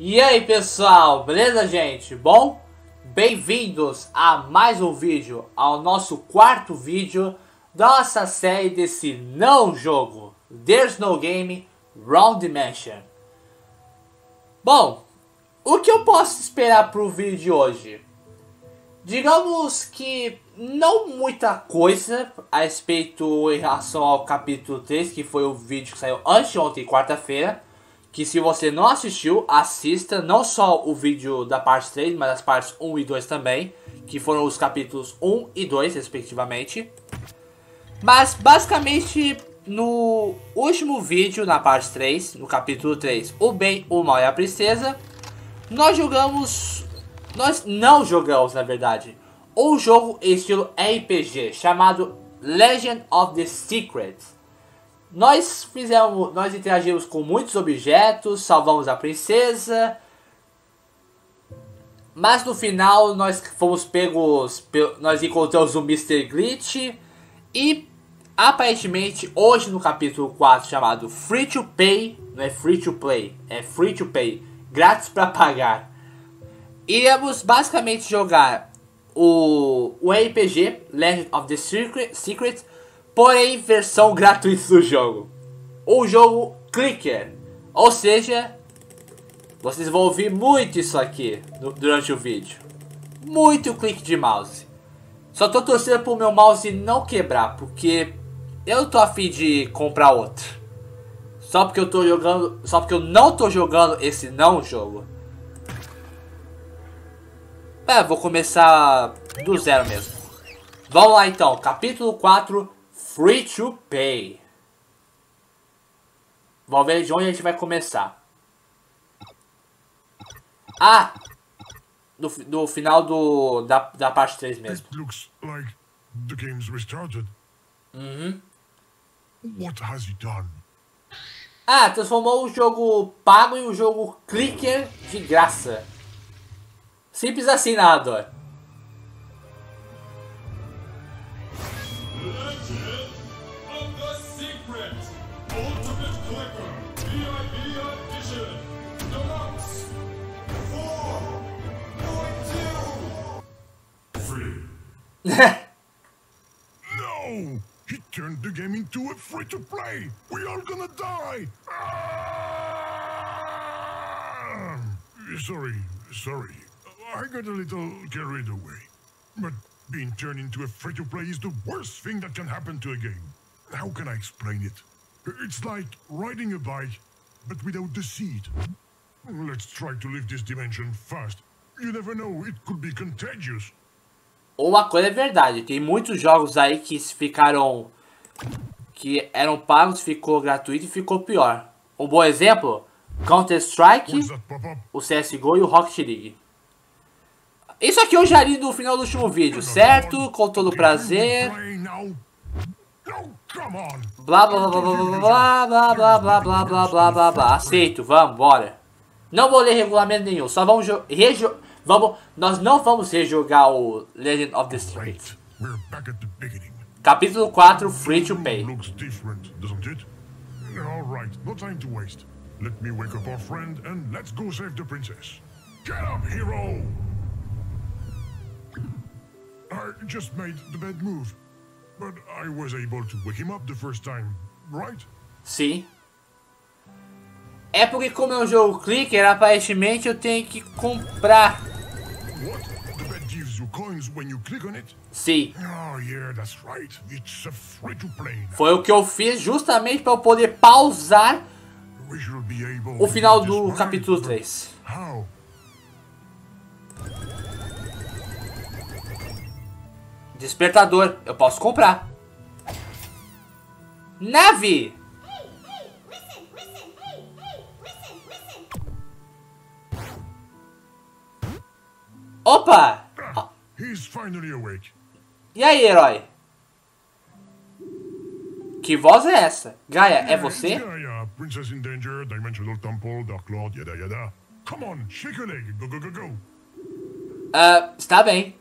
E aí pessoal, beleza gente? Bom, bem-vindos a mais um vídeo, ao nosso quarto vídeo da nossa série desse não jogo, There's No Game Round Dimension. Bom, o que eu posso esperar para o vídeo de hoje? Digamos que não muita coisa a respeito em relação ao capítulo 3, que foi o vídeo que saiu antes de ontem, quarta-feira que se você não assistiu, assista não só o vídeo da parte 3, mas as partes 1 e 2 também, que foram os capítulos 1 e 2, respectivamente. Mas, basicamente, no último vídeo, na parte 3, no capítulo 3, O Bem, o Mal e a Princesa, nós jogamos... Nós não jogamos, na verdade, um jogo estilo RPG, chamado Legend of the Secret nós fizemos, nós interagimos com muitos objetos, salvamos a princesa, mas no final nós fomos pegos, nós encontramos o Mr. Glitch e aparentemente hoje no capítulo 4 chamado Free to Pay, não é Free to Play, é Free to Pay, grátis para pagar. Iremos basicamente jogar o, o RPG Legend of the Secret, Secret porém versão gratuita do jogo. O jogo Clicker. Ou seja, vocês vão ouvir muito isso aqui no, durante o vídeo. Muito clique de mouse. Só tô torcendo pro meu mouse não quebrar, porque eu tô afim de comprar outro. Só porque eu tô jogando. Só porque eu não tô jogando esse não jogo. É, vou começar do zero mesmo. Vamos lá então, capítulo 4 Free to Pay. Vamos ver de onde a gente vai começar. Ah! Do, do final do, da, da parte 3 mesmo. It looks like the game's restarted. Uhum. What has he done? Ah, transformou o jogo pago em um jogo clicker de graça. Simples assim, nada. No! He turned the game into a free-to-play! We are gonna die! Ah! Sorry, sorry. I got a little carried away. But being turned into a free-to-play is the worst thing that can happen to a game. How can I explain it? It's like riding a bike, but without the seat. Let's try to leave this dimension fast. You never know, it could be contagious. Uma coisa é verdade, tem muitos jogos aí que ficaram... Que eram pagos, ficou gratuito e ficou pior. Um bom exemplo, Counter-Strike, o CSGO e o Rocket League. Isso aqui eu já li no final do último vídeo, certo? Com todo prazer. Blá blá blá blá blá blá blá blá blá blá blá blá blá Aceito, vamos, bora. Não vou ler regulamento nenhum, só vamos rejo vamos nós não vamos rejogar o Legend of the Street. Capítulo 4, Free to Pay. Looks different, doesn't it? All right, no time to waste. Let me wake up our friend and let's go save the princess. Get up, hero! I just made the bad move. But I was able to wake him up the first time, right? Sim. É porque como é um jogo clicker, aparentemente eu tenho que comprar. Sim. Oh yeah, that's right. It's a free to play. Foi o que eu fiz justamente para eu poder pausar o final do capítulo 3. How? Despertador, eu posso comprar. Nave! Opa! He's finally awake. E aí, herói? Que voz é essa? Gaia, é você? Princess in Danger, Dimensional Temple, Dark Lord, yada yada. Come on, shake leg, go go go go. Uh, está bem.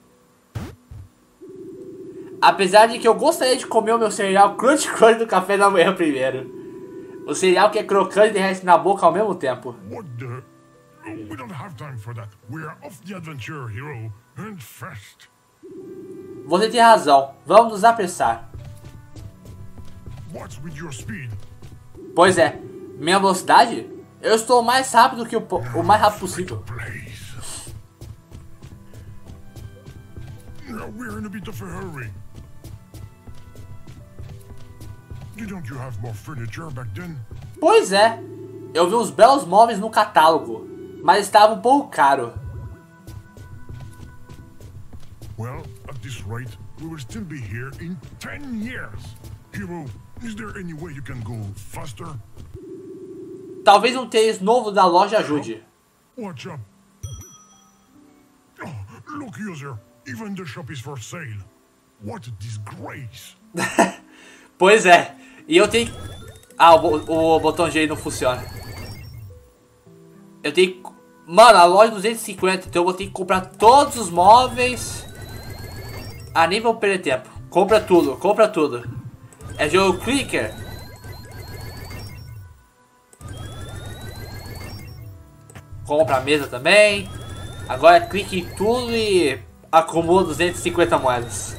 Apesar de que eu gostaria de comer o meu cereal crunch crunch do café da manhã primeiro. O cereal que é crocante e derrete na boca ao mesmo tempo. What the? We don't have time for that. We're off the adventure, hero, and fast. Você tem razão. Vamos nos apressar. What's with your speed? Pois é. Minha velocidade? Eu estou mais rápido que o, o mais rápido possível. We're in a bit of a hurry. Didn't you have more furniture back then? Pois é. Eu vi uns belos móveis no catálogo, mas estava um pouco caro. Well, at this rate, we will still be here in 10 years. Hero, is there any way you can go faster? Talvez um tênis novo da loja ajude. Watch up. Oh, look, user. Even the shop is for sale. What disgrace. Pois é. E eu tenho. Ah, o, o botão G não funciona. Eu tenho. que- Mano, a loja 250, então eu vou ter que comprar todos os móveis. Ah, nem vou perder tempo. Compra tudo, compra tudo. É jogo clicker. Compra a mesa também. Agora clique em tudo e acumula 250 moedas.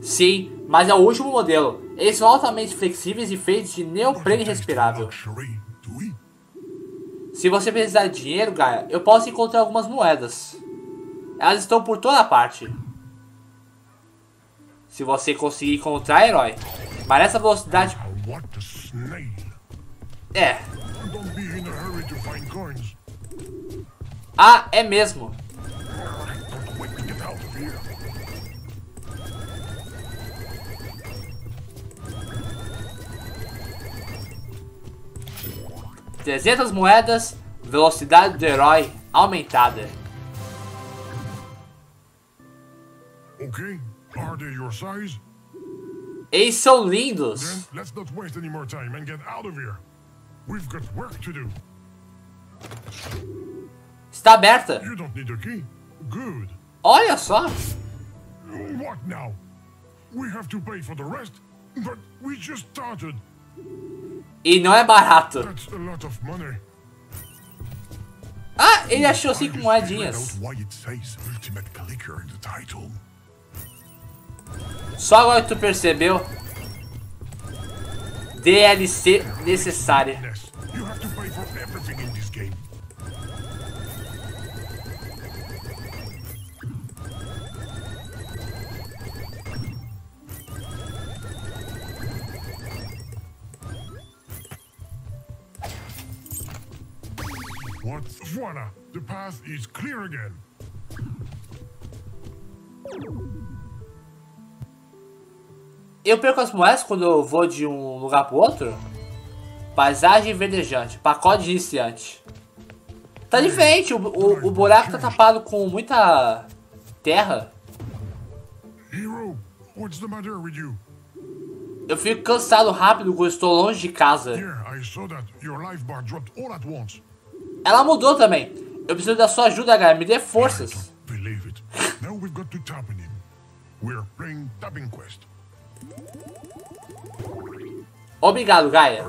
Sim, mas é o último modelo. Eles são altamente flexíveis e feitos de neoprene respirável. Se você precisar de dinheiro, Gaia, eu posso encontrar algumas moedas. Elas estão por toda parte. Se você conseguir encontrar, herói. Mas nessa velocidade. É. Ah, é mesmo. 300 moedas, velocidade do herói aumentada. Okay, are they your size? Eles são Then lindos. let's not waste any more time and get out of here. We've got work to do. Está aberta. You don't need a key? Good. Olha só. What now? We have to pay for the rest? But we just started. E não é barato. Ah, ele achou cinco moedinhas. Só agora que tu percebeu. DLC necessária. What? Voila! The path is clear again. Eu perco as moedas quando eu vou de um lugar pro outro? Paisagem verdejante, pacote de iniciante. Tá diferente, o, o, o buraco tá tapado com muita terra. Hero, what's the matter with you? Eu fico cansado rápido quando estou longe de casa. Yeah, I saw that. Your life bar dropped all at once. Ela mudou também. Eu preciso da sua ajuda, galera. Me dê forças. Obrigado, Gaia.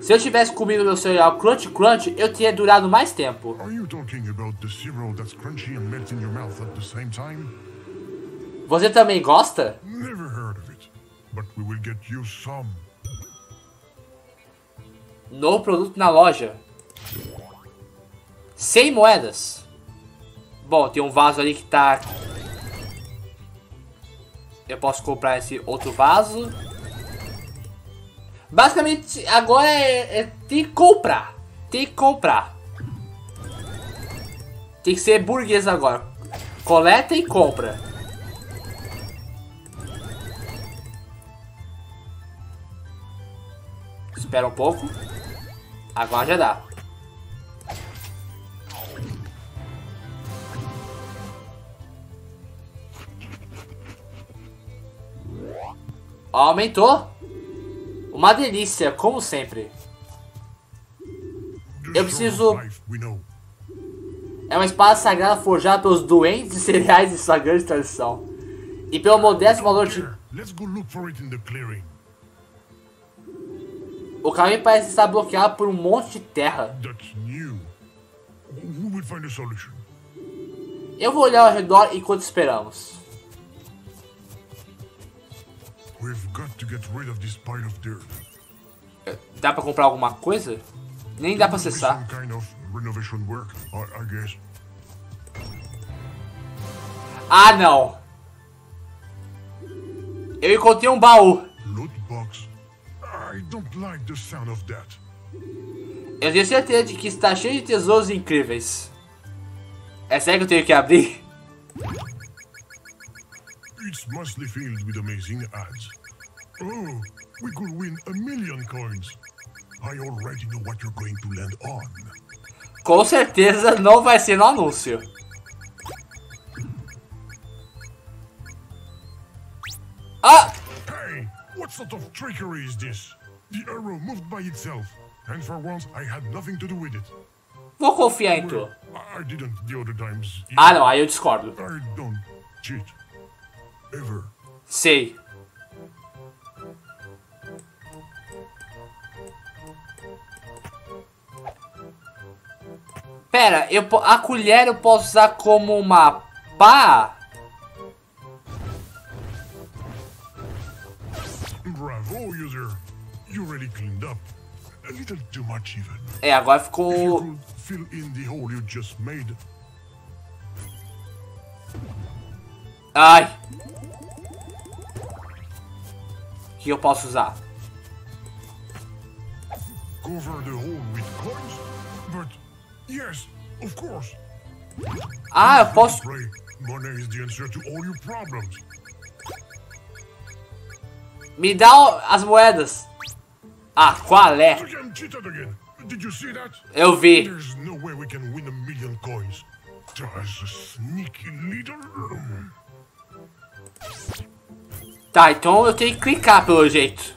Se eu tivesse comido meu cereal Crunch Crunch, eu teria durado mais tempo. Você também gosta? Never heard of it. But we will get you some. Novo produto na loja. 100 moedas. Bom, tem um vaso ali que tá... Eu posso comprar esse outro vaso. Basicamente, agora é, é tem que comprar. Tem que comprar. Tem que ser burguês agora. Coleta e compra. Espera um pouco. Agora já dá. Aumentou. Uma delícia, como sempre. Eu preciso... É uma espada sagrada forjada pelos doentes e cereais de sua grande tradição. E pelo modesto valor de... O caminho parece estar bloqueado por um monte de terra. Eu vou olhar ao redor enquanto esperamos. Dá pra comprar alguma coisa? Nem dá pra acessar. Ah, não. Eu encontrei um baú. Eu tenho certeza de que está cheio de tesouros incríveis. É sério que eu tenho que abrir? It's mostly filled with amazing ads. Oh, we could win a million coins. I already know what you're going to land on. Com certeza não vai ser no anúncio. Ah! Hey, what sort of trickery is this? The arrow moved by itself, and for once I had nothing to do with it. Vou confiar em tu. I didn't the other times. Ah, não, aí eu discordo. I don't cheat. Ever. Sei. Pera, eu, a colher eu posso usar como uma pá? É, agora ficou... fill in the hole you just made. Ai. O que eu posso usar? Cover the hole with coins, but Yes, of course. Ah, eu posso. Money is the answer to all your problems. Me dá as moedas. Ah, qual é? Eu vi. Tá, então eu tenho que clicar pelo jeito.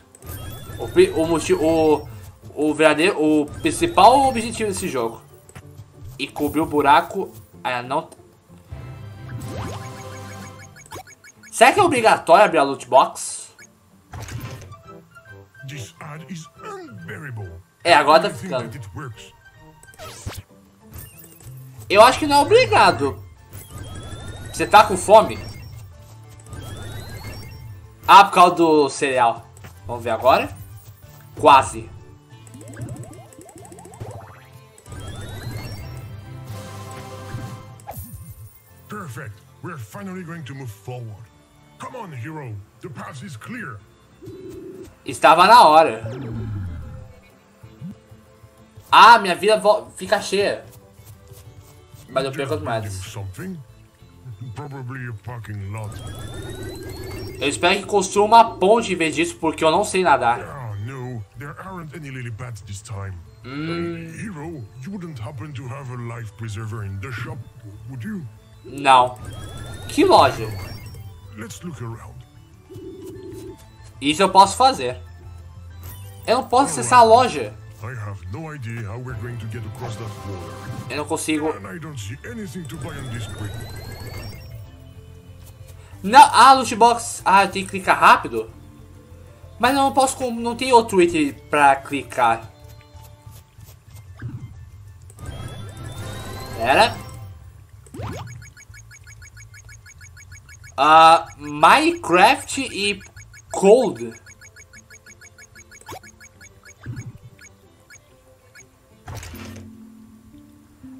O, o motivo, o, o verdadeiro, o principal objetivo desse jogo e cobriu o buraco. Ah, não. Será que é obrigatório abrir a loot box? É, agora tá ficando. Eu acho que não é obrigado. Você tá com fome? Ah, por causa do cereal. Vamos ver agora. Quase. Perfect. We're finally going to move forward. Come on, hero. The path is clear. Estava na hora. Ah, minha vida fica cheia. Mas eu perco as moedas. Eu espero que construa uma ponte em vez disso, porque eu não sei nadar. Hum. Hero, you wouldn't happen to have a life preserver in the shop, would you? Não. Que loja? Isso eu posso fazer. Eu não posso acessar a loja. Eu não consigo. Não, ah, loot box. Ah, eu tenho que clicar rápido. Mas não posso, não tem outro item pra clicar. Pera. Uh, Minecraft e Cold.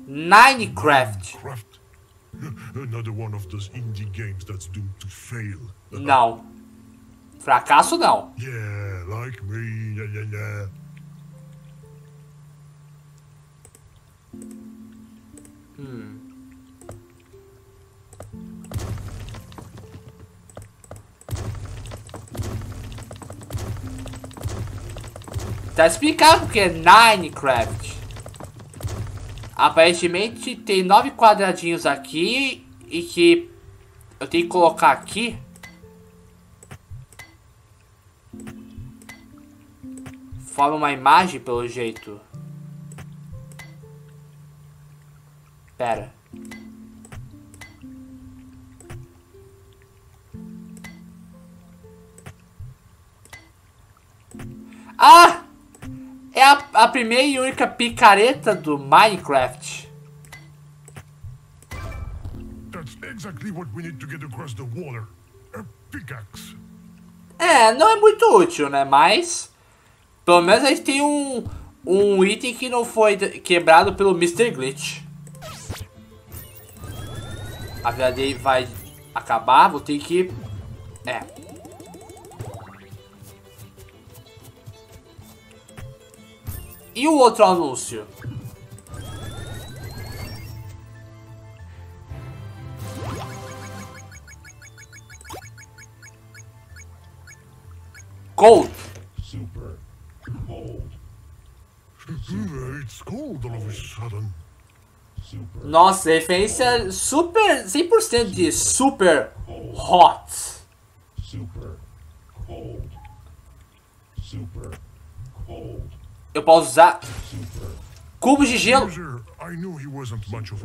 Minecraft. Another one of those indie games that's doomed to fail. Não. Fracasso não. Yeah, like me. Yeah, yeah, yeah. Hmm. Tá explicado porque é Minecraft. Aparentemente tem nove quadradinhos aqui e que eu tenho que colocar aqui. Forma uma imagem pelo jeito. Pera. Ah! É a, a primeira e única picareta do Minecraft. É, não é muito útil, né? Mas, pelo menos a gente tem um, um item que não foi quebrado pelo Mr. Glitch. A vida dele vai acabar, vou ter que... É. E o outro anúncio? Cold. Super cold. it's cold all of a sudden. Super. Nossa, referência super 100% de super hot. Super cold. Super cold. Eu posso usar cubos de gelo.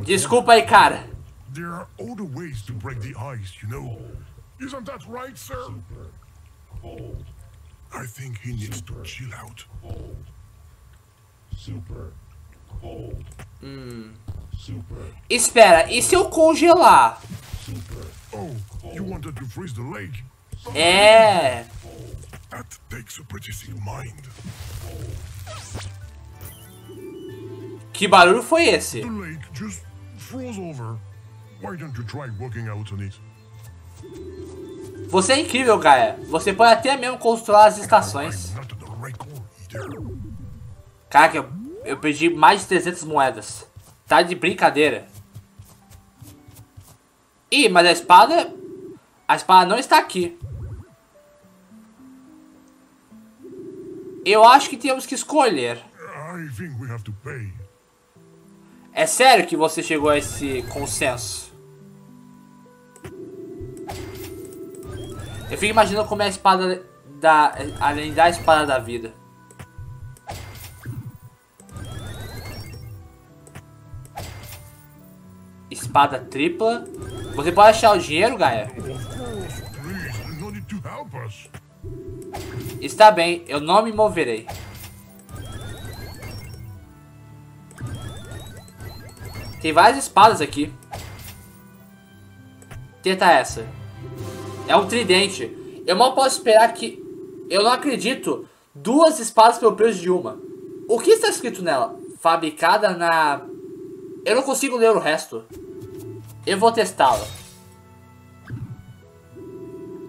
Desculpa aí, cara. There are other ways to break the ice, you know. Isn't that right, sir? Super cold. I think he needs to chill out. Super cold. Hum. Super. Espera, e se eu congelar? Super. Oh, you wanted to freeze the lake? É. That takes a pretty mind. Que barulho foi esse? The lake just froze over. Why don't you try walking out on it? Você é incrível, Gaia. Você pode até mesmo controlar as estações. Caraca, eu, eu perdi mais de 300 moedas. Tá de brincadeira. Ih, mas a espada... A espada não está aqui. Eu acho que temos que escolher. É sério que você chegou a esse consenso? Eu fico imaginando como é a espada da... Além da espada da vida. Espada tripla. Você pode achar o dinheiro, Gaia? Está bem, eu não me moverei. Tem várias espadas aqui. Tenta essa. É um tridente. Eu mal posso esperar que... Eu não acredito. Duas espadas pelo preço de uma. O que está escrito nela? Fabricada na... Eu não consigo ler o resto. Eu vou testá-la.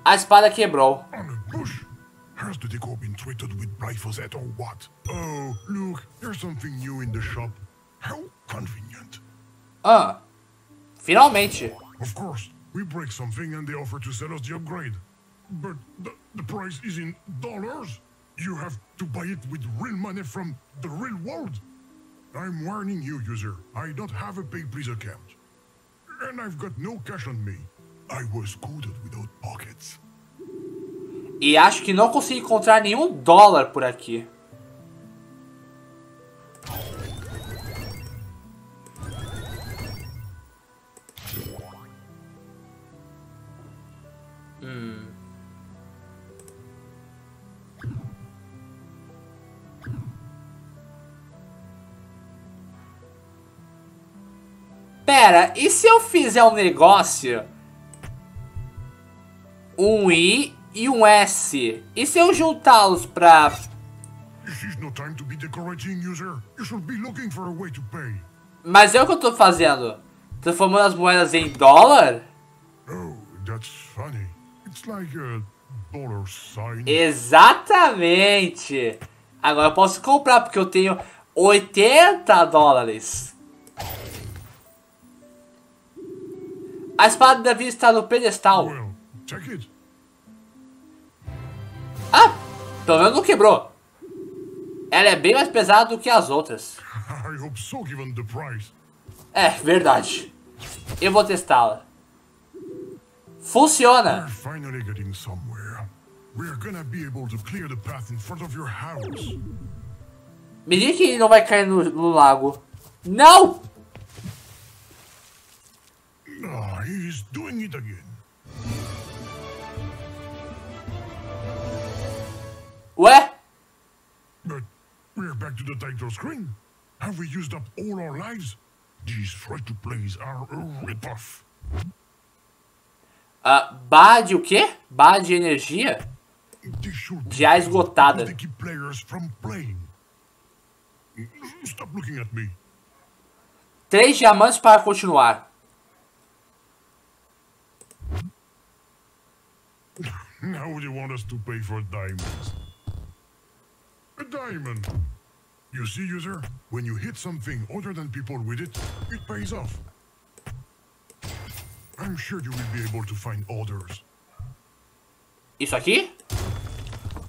A espada quebrou. Has the decor been treated with glyphosate or what? Oh, look, there's something new in the shop. How convenient. Ah, finalmente. Of course, we break something and they offer to sell us the upgrade. But the, the price is in dollars. You have to buy it with real money from the real world. I'm warning you, user. I don't have a PayPlease account. And I've got no cash on me. I was coded without pockets. E acho que não consigo encontrar nenhum dólar por aqui. Hum. Pera, e se eu fizer um negócio? Um I e um S. E se eu juntá-los pra... Mas é o que eu tô fazendo. Transformando as moedas em dólar? Oh, that's funny. It's like a dollar sign. Exatamente. Agora eu posso comprar porque eu tenho 80 dólares. A espada da vida está no pedestal. Well, take it. Ah! Pelo menos não quebrou. Ela é bem mais pesada do que as outras. É, verdade. Eu vou testá-la. Funciona. Me diga que ele não vai cair no, no lago. Não! Ah, he's doing it again. Ué? But we're back to the title screen. Have we used up all our lives? These free-to-plays are a rip-off. Uh, bar de o quê? Bar de energia? Já esgotada. Três diamantes para continuar. Now they want us to pay for diamonds. A diamond. You see, user, when you hit something other than people with it, it pays off. I'm sure you will be able to find others. Isso aqui?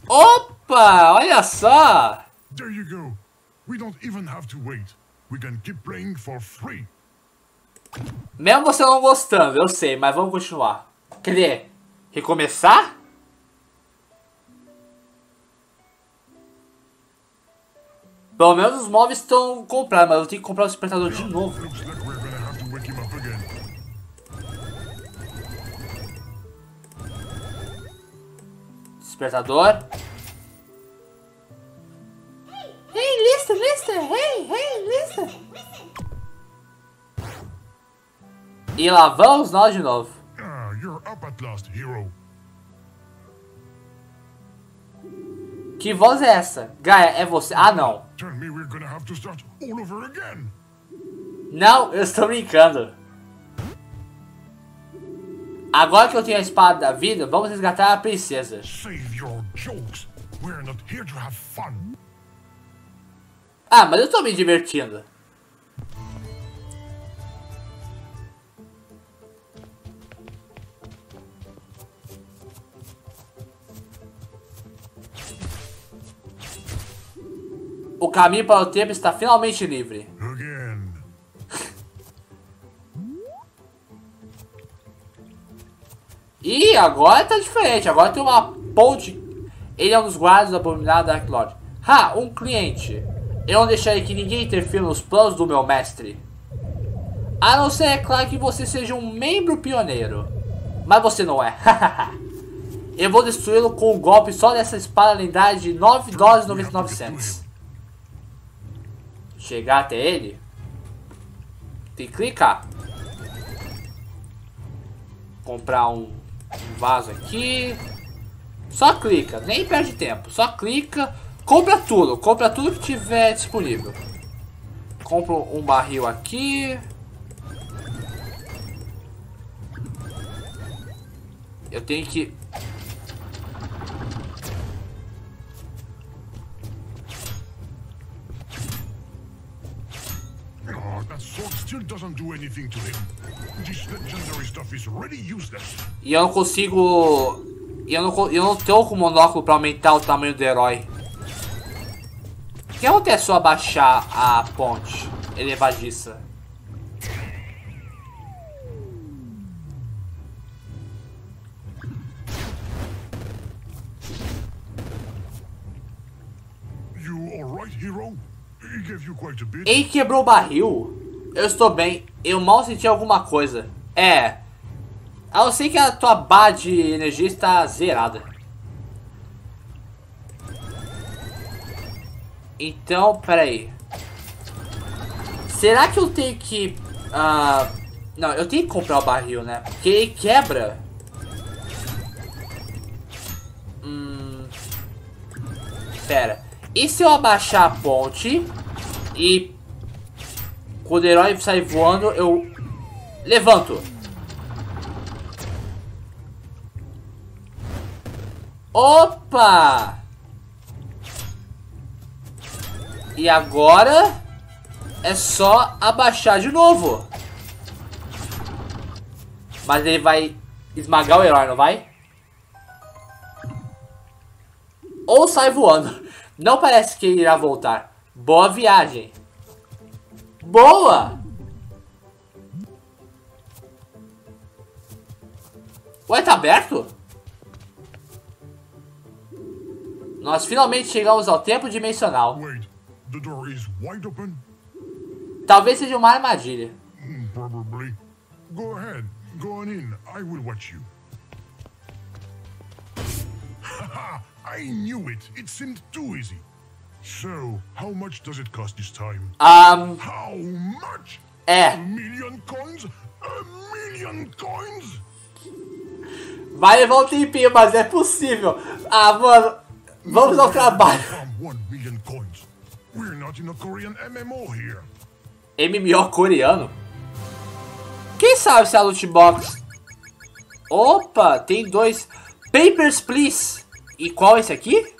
Opa, olha só. There you go. We don't even have to wait. We can keep playing for free. Mesmo você não gostando, eu sei, mas vamos continuar. Quer dizer, recomeçar? Pelo menos os móveis estão comprados, mas eu tenho que comprar o despertador de novo. Despertador. Hey, listen, listen, hey, hey, listen. E lá vamos nós de novo. Ah, you're up at last, hero. Que voz é essa? Gaia, é você? Ah, não. Não, eu estou brincando. Agora que eu tenho a espada da vida, vamos resgatar a princesa. Ah, mas eu estou me divertindo. O caminho para o tempo está finalmente livre. E agora tá diferente, agora tem uma ponte. Ele é um dos guardas do abominável Dark Lord. Ha, um cliente. Eu não deixarei que ninguém interfira nos planos do meu mestre. A não ser, é claro, que você seja um membro pioneiro. Mas você não é. Eu vou destruí-lo com um golpe só dessa espada lendária de 9 dólares e 99 cents. Chegar até ele. Tem que clicar. Comprar um, um vaso aqui. Só clica, nem perde tempo. Só clica, compra tudo, compra tudo que tiver disponível. Compra um barril aqui. Eu tenho que E eu não consigo. E eu não, eu não tô com monóculo pra aumentar o tamanho do herói. O que acontece se eu abaixar a ponte elevadiça? Ele quebrou o barril? Eu estou bem. Eu mal senti alguma coisa. É. Eu sei que a tua barra de energia está zerada. Então, peraí. Será que eu tenho que... ah, não, eu tenho que comprar o barril, né? Porque ele quebra. Hum... Pera. E se eu abaixar a ponte e quando o herói sai voando, eu levanto. Opa! E agora é só abaixar de novo. Mas ele vai esmagar o herói, não vai? Ou sai voando. Não parece que irá voltar. Boa viagem. Boa! Ué, tá aberto? Nós finalmente chegamos ao tempo dimensional. Talvez seja uma armadilha. Hmm, Probably. go ahead. Go on in. I will watch you. I knew it. It seemed too easy. So, how much does it cost this time? Um, How much? A é. million coins? A million coins? Vai levar um tempinho, mas é possível. Ah, mano. Vamos ao trabalho. One million coins. We're not in a Korean MMO here. MMO coreano? Quem sabe se é a loot box? Opa, tem dois. Papers, please. E qual é esse aqui?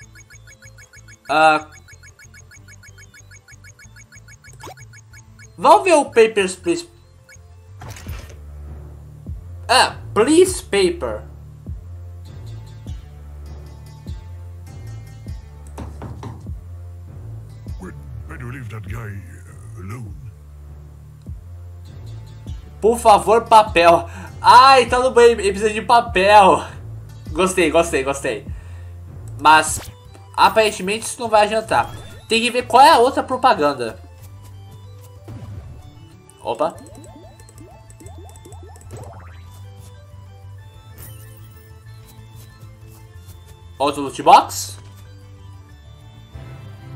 Ah. Vamos ver o Papers, please. Ah, please paper. Uh. Por favor, papel. Ai, tá no banho, ele precisa de papel. Gostei, gostei, gostei. Mas, aparentemente isso não vai adiantar. Tem que ver qual é a outra propaganda. Opa. Outro loot box.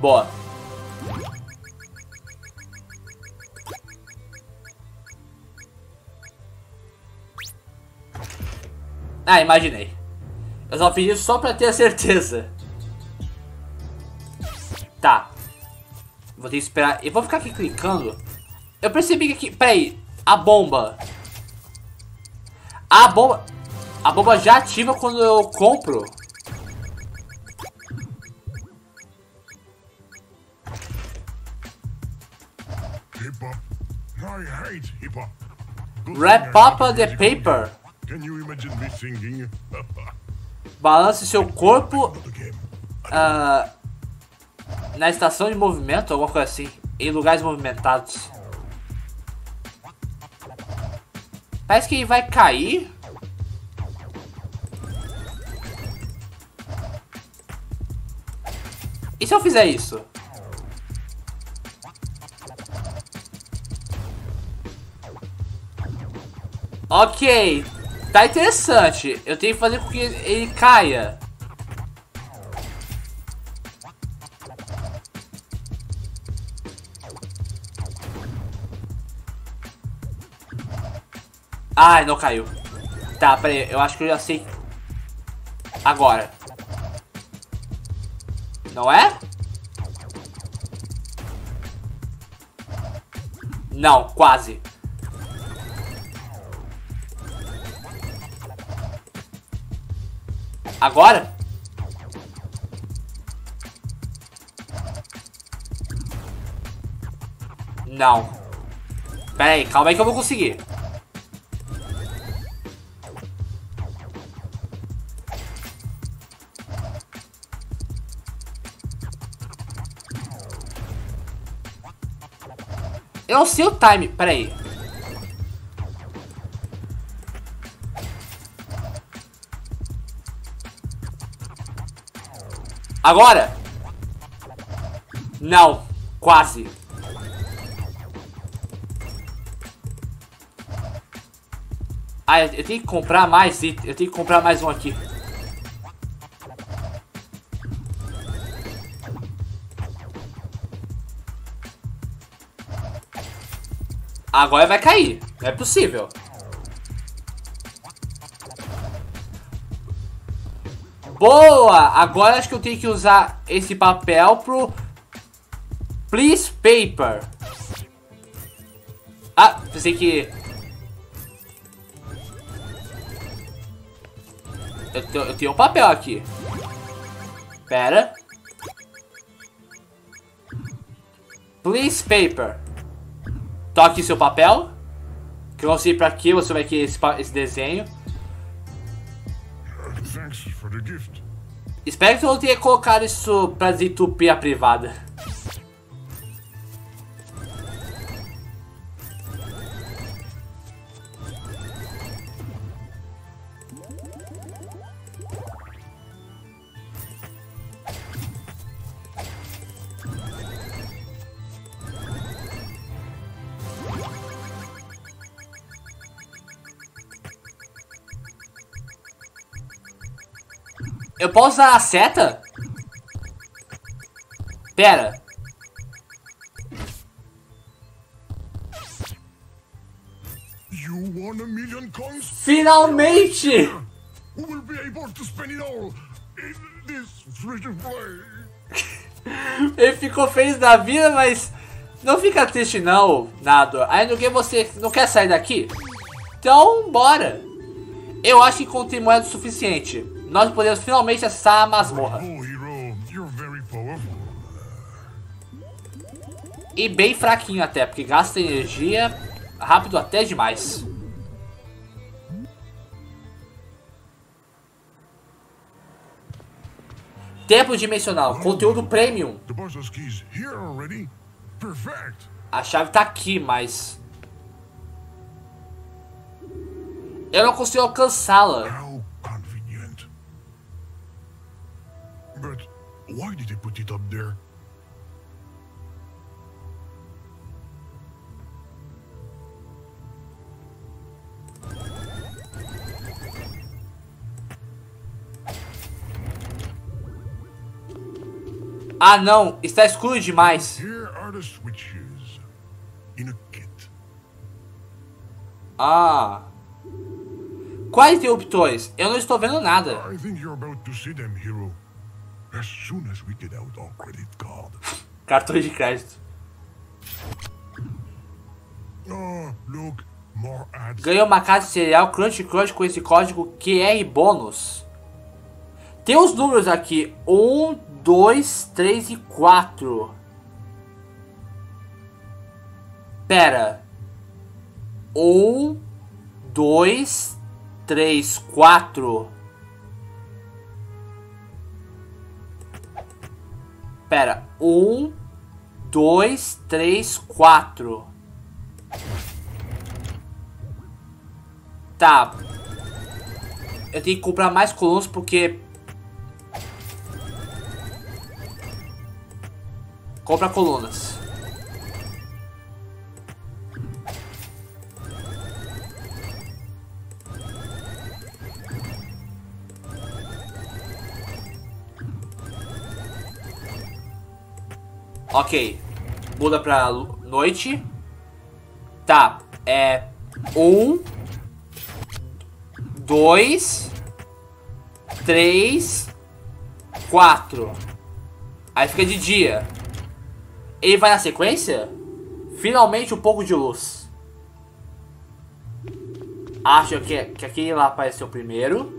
Boa. Ah, imaginei. Eu só fiz isso só pra ter a certeza. Tá. Vou ter que esperar. Eu vou ficar aqui clicando. Eu percebi que. Peraí. A bomba. A bomba... A bomba já ativa quando eu compro. Up have the paper. Balance seu corpo ah, na estação de movimento, alguma coisa assim. Em lugares movimentados. Parece que ele vai cair. E se eu fizer isso? Ok, tá interessante. Eu tenho que fazer com que ele caia. Ai, não caiu. Tá, peraí, eu acho que eu já sei. Agora. Não é? Não, quase. Agora? Não. Pera aí, calma aí que eu vou conseguir. Eu não sei o time. Pera aí. Agora? Não. Quase. Ah, eu tenho que comprar mais it- Eu tenho que comprar mais um aqui. Agora vai cair. Não é possível. Boa! Agora acho que eu tenho que usar esse papel pro... Please paper. Ah, pensei que... Eu, te- eu tenho um papel aqui. Pera. Please paper. Toque seu papel. Que eu não sei pra que você vai querer esse, esse desenho. Espero que eu não tenha colocado isso pra desentupir a privada. Eu posso usar a seta? Pera. You won a million coins? Finalmente! We will be able to spend it all in this free to play. Ele ficou feliz da vida, mas não fica triste não, Nado. Ainda que você não quer sair daqui? Então, bora. Eu acho que encontrei moeda o suficiente. Nós podemos finalmente acessar a masmorra. E bem fraquinho até, porque gasta energia rápido até demais. Tempo dimensional, conteúdo premium. A chave tá aqui, mas... Eu não consigo alcançá-la. But why did they put it up there? Ah não, está escuro demais. Ah. Quais interruptores? Eu não estou vendo nada. I think you're about to see them, hero. As soon as we get out our credit card. Cartões de crédito. Oh, look. More ads. Ganhou uma casa de cereal Crunch Crunch com esse código QR bônus. Tem os números aqui. 1, 2, 3 e 4. Pera. 1, 2, 3, 4. Pera. 1, 2, 3, 4. Tá. Eu tenho que comprar mais colunas porque... Compra colunas. Ok. Muda pra noite. Tá. É... Um dois, três, quatro. Aí fica de dia. Ele vai na sequência? Finalmente um pouco de luz. Acho que, que aquele lá apareceu primeiro.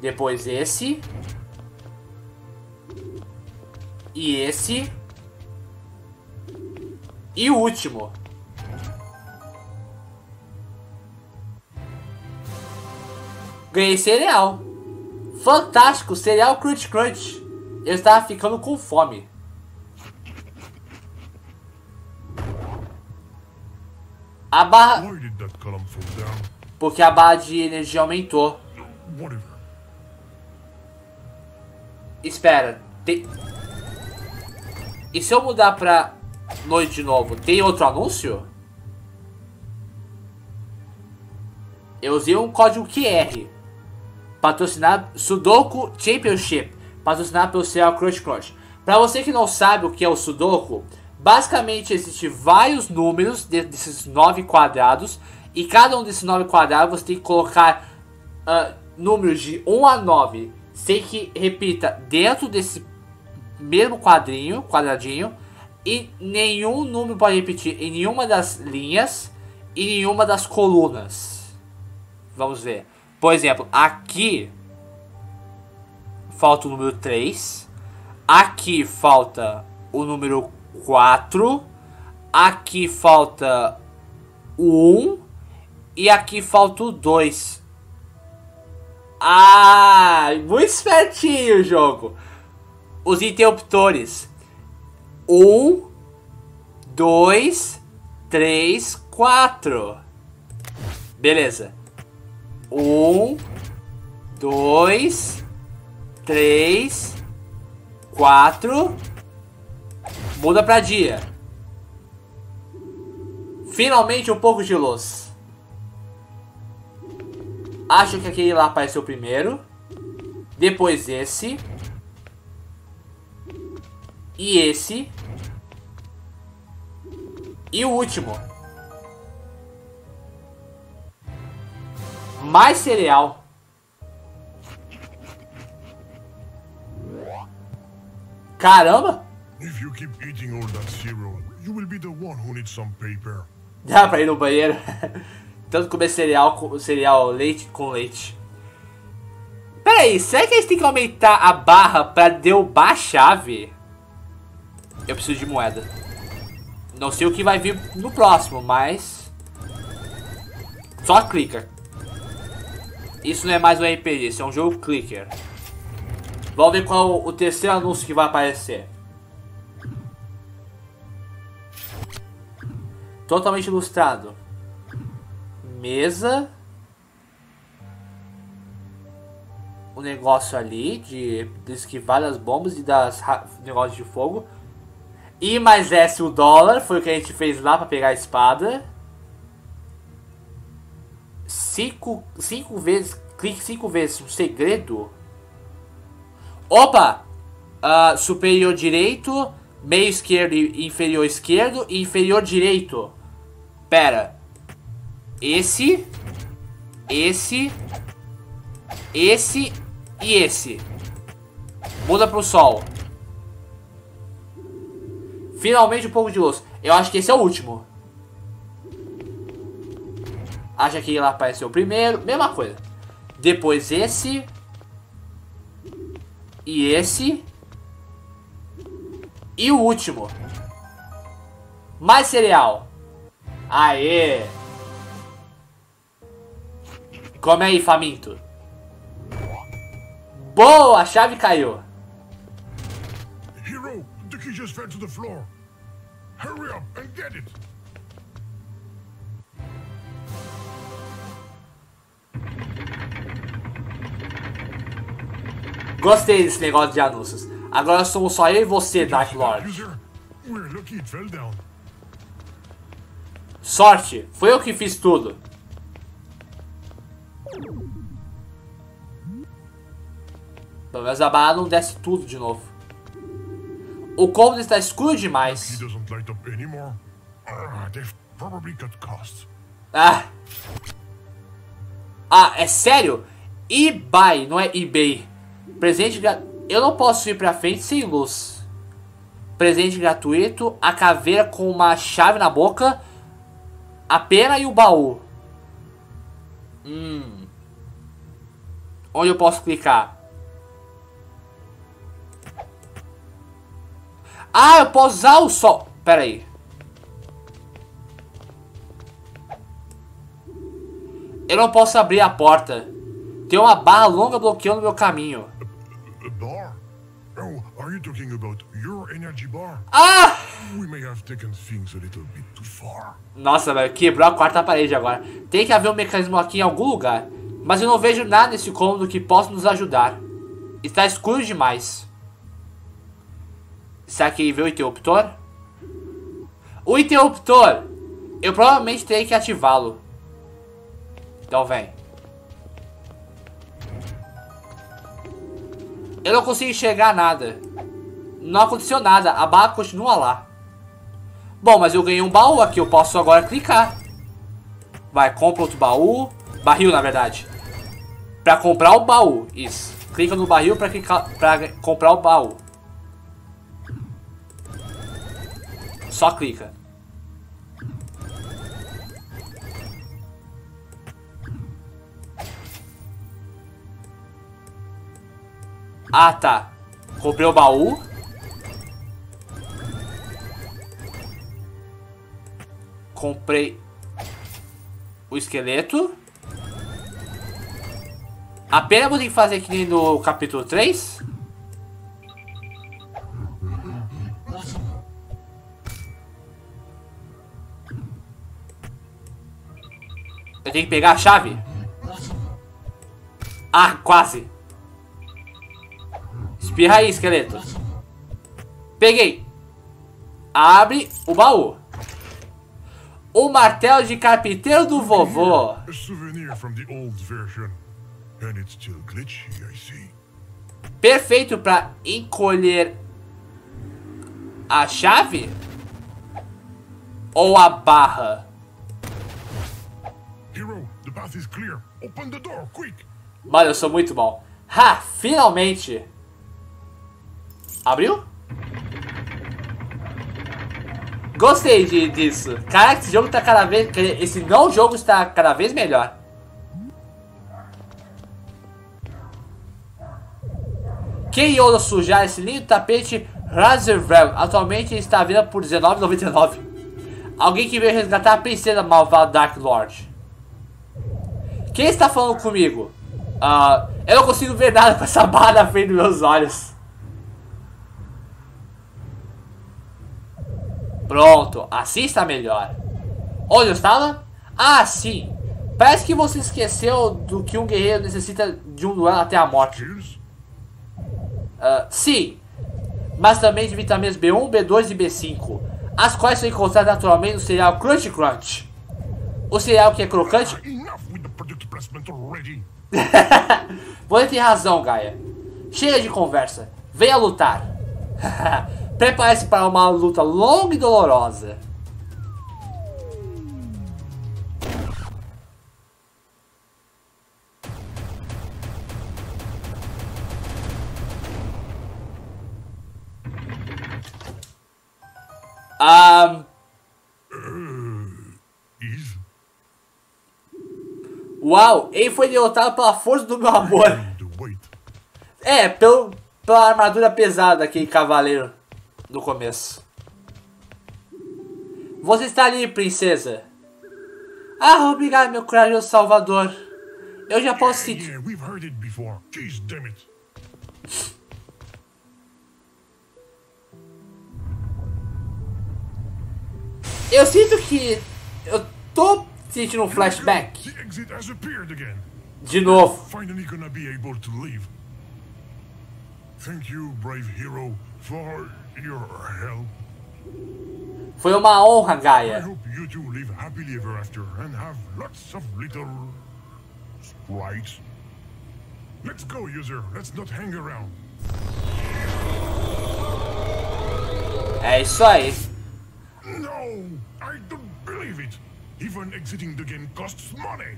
Depois esse. E esse. E o último. Ganhei cereal. Fantástico, cereal Crunch Crunch. Eu estava ficando com fome. A barra... Porque a barra de energia aumentou. Espera. E se eu mudar pra noite de novo, tem outro anúncio? Eu usei um código QR. Patrocinado Sudoku Championship. Patrocinado pelo Serial Crush Crush. Para você que não sabe o que é o Sudoku, basicamente existem vários números dentro desses nove quadrados. E cada um desses nove quadrados você tem que colocar uh, números de 1 a 9. Sem que repita dentro desse mesmo quadrinho, quadradinho. E nenhum número pode repetir em nenhuma das linhas e nenhuma das colunas. Vamos ver. Por exemplo, aqui falta o número 3. Aqui falta o número 4. Aqui falta o 1. E aqui falta o 2. Ah, muito espertinho o jogo. Os interruptores. 1, 2, 3, 4. Beleza. Um, dois, três, quatro. Muda pra dia. Finalmente um pouco de luz. Acho que aquele lá apareceu primeiro. Depois esse. E esse. E o último. Mais cereal. Caramba! If you keep eating all that cereal, you will be the one who needs some paper. Dá pra ir no banheiro. Tanto comer cereal com cereal leite com leite. Pera aí, será que eles têm que aumentar a barra pra derrubar a chave? Eu preciso de moeda. Não sei o que vai vir no próximo, mas... Só clica. Isso não é mais um RPG, isso é um jogo clicker. Vamos ver qual o terceiro anúncio que vai aparecer. Totalmente ilustrado. Mesa. O um negócio ali de, de esquivar das bombas e das negócios de fogo. I mais S o dólar, foi o que a gente fez lá para pegar a espada. Cinco, cinco vezes, clique cinco vezes, um segredo. Opa! Uh, superior direito, meio esquerdo e inferior esquerdo e inferior direito. Pera. Esse, esse, esse e esse. Muda pro sol. Finalmente um pouco de luz. Eu acho que esse é o último. Acha que lá apareceu o primeiro. Mesma coisa. Depois esse. E esse. E o último. Mais cereal. Aê! Come aí, faminto. Boa, a chave caiu. Hero, the key just fell to the floor. Hurry up and get it. Gostei desse negócio de anúncios. Agora somos só eu e você, Dark Lord. Sorte, foi eu que fiz tudo. Pelo menos a barra não desce tudo de novo. O cômodo está escuro demais. Ah. Ah. Ah, é sério? eBay, não é eBay. Presente gra... Eu não posso ir pra frente sem luz. Presente gratuito, a caveira com uma chave na boca, a pena e o baú. Hum. Onde eu posso clicar? Ah, eu posso usar o sol. Pera aí. Eu não posso abrir a porta. Tem uma barra longa bloqueando meu caminho. Bar? Oh, are you talking about your energy bar? Ah! We may have taken things a little bit too far. Nossa, velho, quebrou a quarta parede agora. Tem que haver um mecanismo aqui em algum lugar. Mas eu não vejo nada nesse cômodo que possa nos ajudar. Está escuro demais. O interruptor? O interruptor! Eu provavelmente terei que ativá-lo. Então vem. Eu não consigo enxergar nada. Não aconteceu nada. A barra continua lá. Bom, mas eu ganhei um baú aqui. Eu posso agora clicar. Vai, compra outro baú. Barril, na verdade. Pra comprar o baú. Isso. Clica no barril pra, clicar, pra comprar o baú. Só clica. Ah, tá. Comprei o baú. Comprei o esqueleto. Apenas vou ter que fazer que nem no capítulo 3. Eu tenho que pegar a chave. Ah, quase. Espirra aí, esqueleto. Peguei. Abre o baú. O martelo de carpinteiro do vovô. Perfeito para encolher a chave ou a barra? Hero, the path is clear. Open the door, quick. Mano, eu sou muito bom. Ha! Finalmente! Abriu? Gostei de, disso. Caraca, esse jogo tá cada vez... Esse não jogo está cada vez melhor. Quem ouro sujar esse lindo tapete Razorvel atualmente está à venda por R$19,99. Alguém que veio resgatar a princesa malvada Dark Lord. Quem está falando comigo? Uh, eu não consigo ver nada com essa barra na frente dos meus olhos. Pronto, assim está melhor. Onde eu estava? Ah, sim. Parece que você esqueceu do que um guerreiro necessita de um duelo até a morte. Uh, sim, mas também de vitaminas B1, B2 e B5, as quais são encontradas naturalmente no cereal Crunch Crunch. O cereal que é crocante... Você tem razão, Gaia. Chega de conversa. Venha lutar. Prepare-se para uma luta longa e dolorosa. Um... Uau, ele foi derrotado pela força do meu amor. É, pelo, pela armadura pesada daquele cavaleiro no começo. Você está ali, princesa. Ah, obrigado, meu corajoso salvador. Eu já posso sentir. Yeah, Eu sinto que eu tô sentindo um flashback. De novo. Foi uma honra, Gaia. Let's go, user. Let's not hang around. É isso aí. No, I don't believe it. Even exiting the game costs money.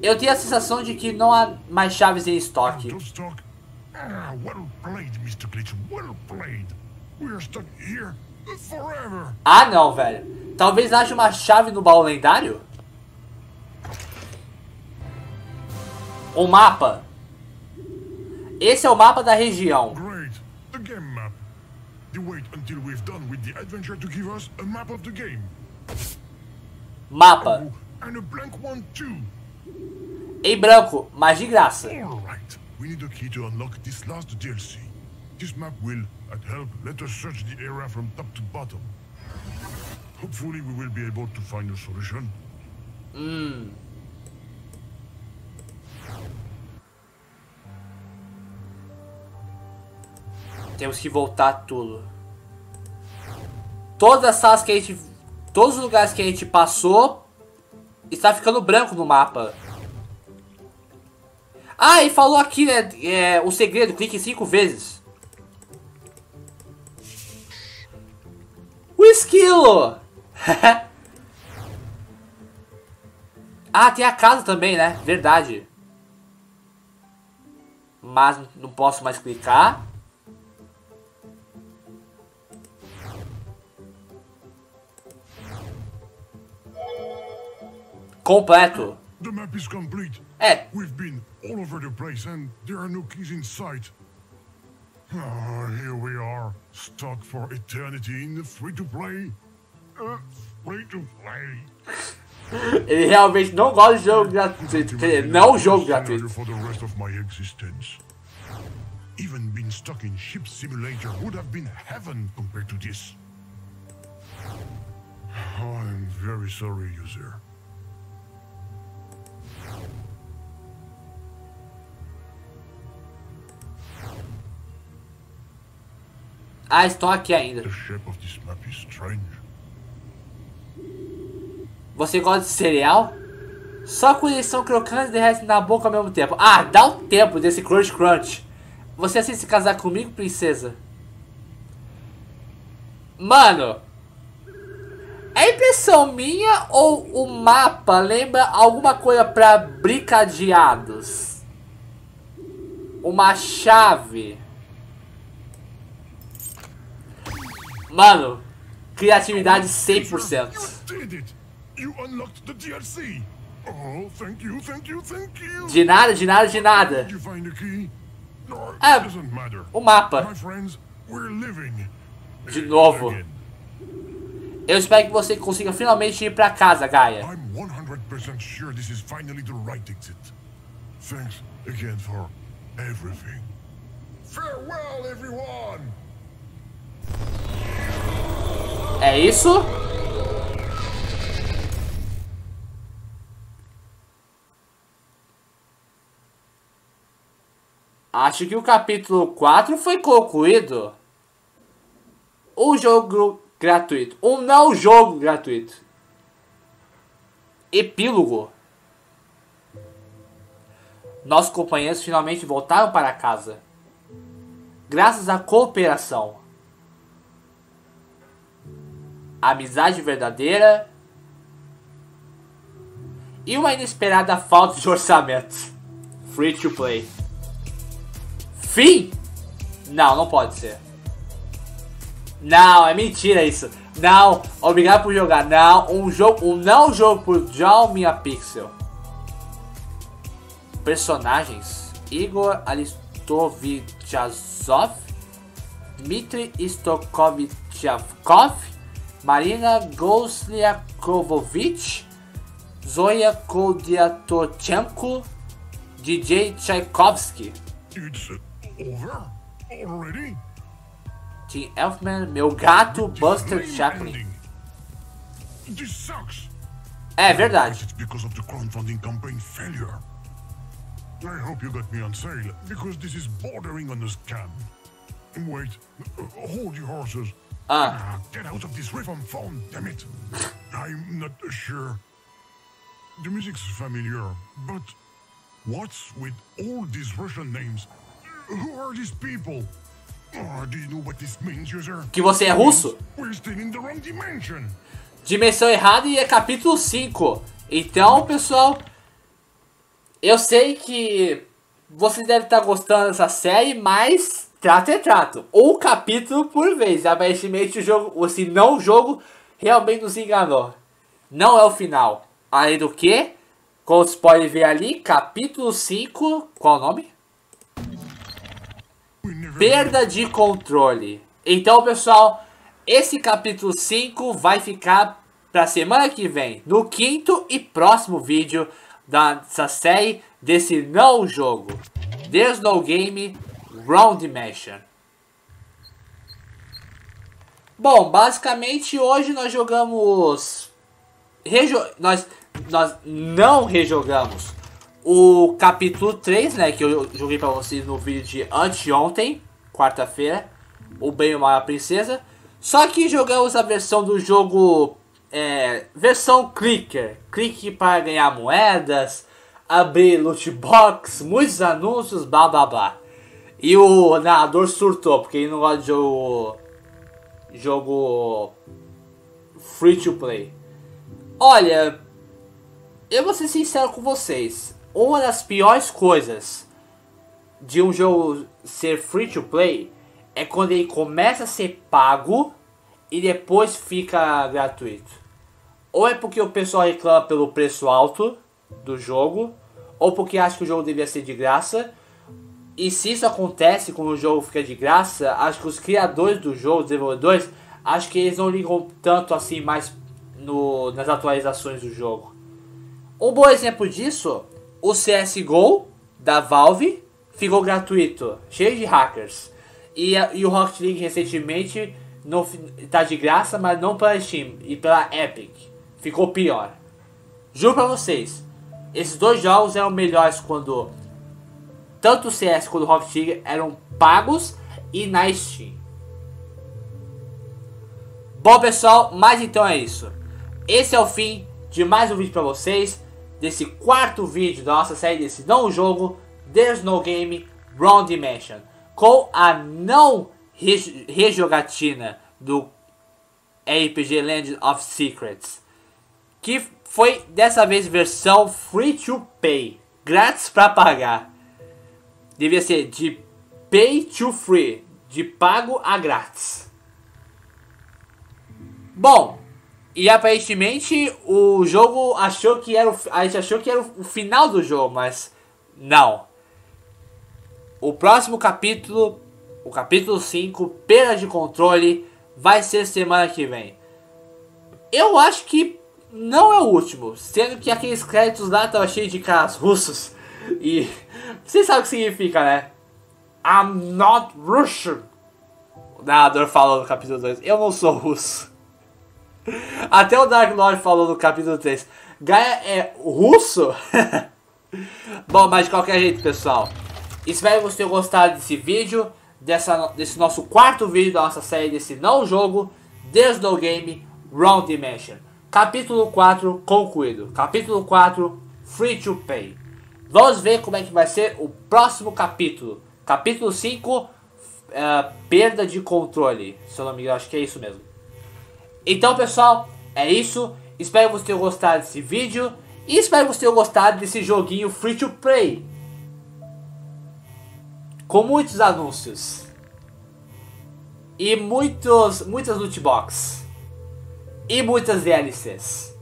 Eu tenho a sensação de que não há mais chaves em estoque. Ah, well played, Mr. Glitch. Well played. We're stuck here forever. Ah, não, velho. Talvez haja uma chave no baú lendário? O mapa. Esse é o mapa da região. Great. The game map. You wait until we've done with the adventure to give us a map of the game. Mapa. And a blank one too. Em branco, mas de graça. Alright. We need a key to unlock this last DLC. This map will, at help, let us search the area from top to bottom. Hopefully we will be able to find a solution. Hmm. Temos que voltar tudo. Todas as salas que a gente... Todos os lugares que a gente passou... Está ficando branco no mapa. Ah, e falou aqui, né? É, o segredo, clique cinco vezes. O esquilo! ah, tem a casa também, né? Verdade. Mas não posso mais clicar. Completo. The map is complete. É. We've been all over the place and there are no keys in sight. Oh, here we are, stuck for eternity in the free-to-play. Uh, free-to-play. Ele realmente não gosta de jogo gratuito. Não jogo gratuito. For the rest of my existence. Even being stuck in Ship Simulator would have been heaven compared to this. Oh, I'm very sorry, user. Ah, estão aqui ainda. Você gosta de cereal? Só com eles são crocantes e derretem na boca ao mesmo tempo. Ah, dá um tempo desse crunch crunch. Você assim se casar comigo, princesa? Mano, é impressão minha ou o mapa lembra alguma coisa para brincadeados? Uma chave. Mano, criatividade 100%. De nada, de nada, de nada. É, o mapa. De novo. Eu espero que você consiga finalmente ir para casa, Gaia. I'm 100% sure this is finally the right exit. Thanks again for everything. Farewell, everyone. É isso? Acho que o capítulo 4 foi concluído. O jogo gratuito. Um não jogo gratuito. Epílogo. Nossos companheiros finalmente voltaram para casa. Graças à cooperação. Amizade verdadeira. E uma inesperada falta de orçamento. Free to play. Fim? Não, não pode ser. Não, é mentira isso. Não, obrigado por jogar. Não, um jogo, um não jogo por Minha Pixel. Personagens: Igor Alistovichazov, Dmitry Stokovichakov, Marina Gosliakovovich, Zoya Kodiatochenko, DJ Tchaikovsky. It's over already? Tim Elfman, meu gato Buster Chaplin. This sucks. É verdade. It's because of the crowdfunding campaign failure. I hope you got me on sale, because this is bordering on a scam. Wait, hold your horses. Ah. Get out of this rhythm phone, damn it. I'm not sure. The music's familiar, but what's with all these Russian names? Who are these people? Que você é russo? Dimensão errada e é capítulo 5. Então, pessoal, eu sei que você deve estar gostando dessa série, mas trato é trato. Um capítulo por vez. Aparentemente o jogo, assim, não o jogo realmente nos enganou. Não é o final. Além do que, como vocês podem ver ali, capítulo 5, qual o nome? Perda de controle. Então, pessoal, esse capítulo 5 vai ficar para semana que vem, no quinto e próximo vídeo dessa série desse não jogo. There's no game, Round Dimension. Bom, basicamente hoje nós jogamos... Rejo... Nós, nós não rejogamos o capítulo 3, né, que eu joguei pra vocês no vídeo de anteontem, quarta-feira, o Bem ou Mal a Princesa. Só que jogamos a versão do jogo, é, versão clicker, clique para ganhar moedas, abrir loot box, muitos anúncios, blá blá blá. E o narrador surtou, porque ele não gosta de jogo, jogo free to play. Olha, eu vou ser sincero com vocês uma das piores coisas de um jogo ser free to play é quando ele começa a ser pago e depois fica gratuito. Ou é porque o pessoal reclama pelo preço alto do jogo, ou porque acha que o jogo devia ser de graça. E se isso acontece quando o jogo fica de graça, acho que os criadores do jogo, os desenvolvedores, acho que eles não ligam tanto assim mais no, nas atualizações do jogo. Um bom exemplo disso o CSGO da Valve ficou gratuito, cheio de hackers. E, e o Rocket League recentemente não, tá de graça, mas não pela Steam e pela Epic. Ficou pior. Juro pra vocês, esses dois jogos eram melhores quando tanto o CS quanto o Rocket League eram pagos e na Steam. Bom pessoal, mas então é isso. Esse é o fim de mais um vídeo pra vocês desse quarto vídeo da nossa série desse não jogo, There's No Game Wrong Dimension. com a não rejogatina do RPG Land of Secrets, que foi dessa vez versão free to pay, grátis para pagar. Devia ser de pay to free, de pago a grátis. Bom, e aparentemente o jogo achou que era o, a gente achou que era o final do jogo, mas não. O próximo capítulo, o capítulo 5, perda de controle, vai ser semana que vem. Eu acho que não é o último, sendo que aqueles créditos lá estavam cheios de caras russos. E vocês sabem o que significa, né? I'm not Russian. O narrador falou no capítulo 2. Eu não sou russo. Até o Dark Lord falou no capítulo 3. Gaia é russo? Bom, mas de qualquer jeito, pessoal. Espero que vocês tenham gostado desse vídeo, dessa, desse nosso quarto vídeo da nossa série desse não jogo, There's No Game, Wrong Dimension. Capítulo 4 concluído. Capítulo 4, Free to Pay. Vamos ver como é que vai ser o próximo capítulo. Capítulo 5, uh, é, perda de controle. Se eu não me engano, acho que é isso mesmo. Então, pessoal, é isso. Espero que vocês tenham gostado desse vídeo. E espero que vocês tenham gostado desse joguinho Free to Play com muitos anúncios e muitos, muitas loot box e muitas DLCs.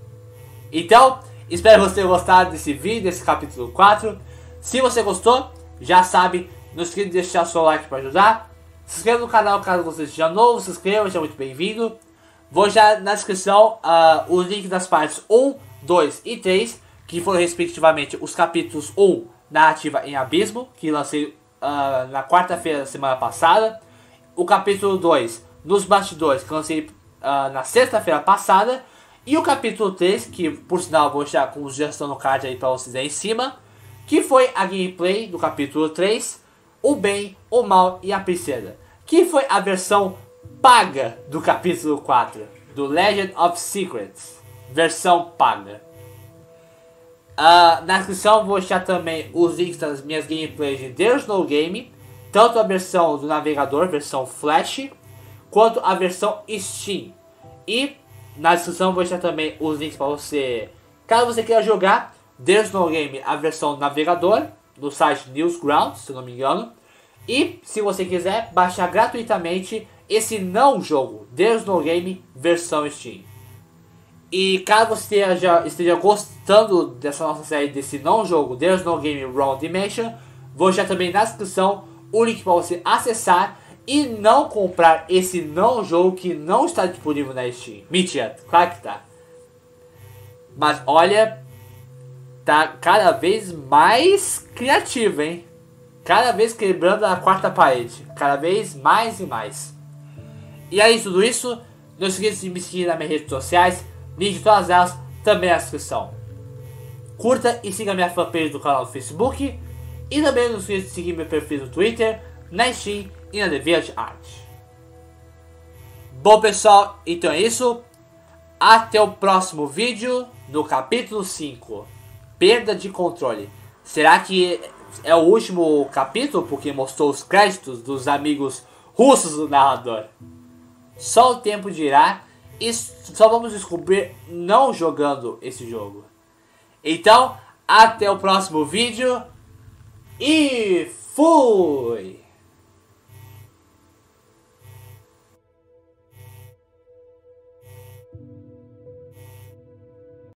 Então, espero que você tenha gostado desse vídeo, desse capítulo 4. Se você gostou, já sabe, não esqueça de deixar seu like para ajudar. Se inscreva no canal caso você seja novo, se inscreva, seja muito bem-vindo. Vou já na descrição uh, os links das partes 1, 2 e 3, que foram respectivamente os capítulos 1, Narrativa em Abismo, que lancei uh, na quarta-feira da semana passada. O capítulo 2, Nos Bastidores, que lancei uh, na sexta-feira passada. E o capítulo 3, que por sinal vou deixar com sugestão no card aí para vocês aí em cima. Que foi a gameplay do capítulo 3, O Bem, o Mal e a Princesa. Que foi a versão paga do capítulo 4, do Legend of Secrets. Versão paga. Uh, na descrição vou deixar também os links das minhas gameplays de There's No Game, tanto a versão do navegador, versão Flash, quanto a versão Steam. E na descrição vou deixar também os links para você, caso você queira jogar There's No Game, a versão navegador, no site Newsground, se não me engano. E se você quiser baixar gratuitamente esse não jogo, There's No Game, versão Steam. E caso você esteja, esteja gostando dessa nossa série, desse não jogo, There's No Game Wrong Dimension, vou já também na descrição o link para você acessar e não comprar esse não jogo que não está disponível na Steam. Mentira, claro que tá. Mas olha, tá cada vez mais criativo, hein? Cada vez quebrando a quarta parede. Cada vez mais e mais. E aí, tudo isso. Não esqueça de me seguir nas minhas redes sociais Link de todas elas também na descrição. Curta e siga minha fanpage do canal do Facebook. E também não esqueça de seguir meu perfil no Twitter, na Steam e na DeviantArt. Bom pessoal, então é isso. Até o próximo vídeo no capítulo 5. Perda de controle. Será que é o último capítulo porque mostrou os créditos dos amigos russos do narrador? Só o tempo dirá e só vamos descobrir não jogando esse jogo. Então, até o próximo vídeo e fui!